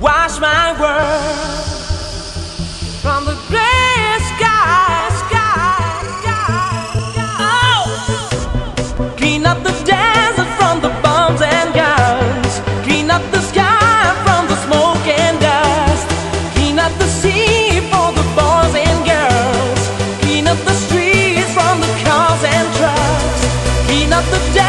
Wash my world from the gray sky, sky, sky, sky. Oh! Clean up the desert from the bombs and guns. Clean up the sky from the smoke and dust. Clean up the sea for the boys and girls. Clean up the streets from the cars and trucks. Clean up the desert.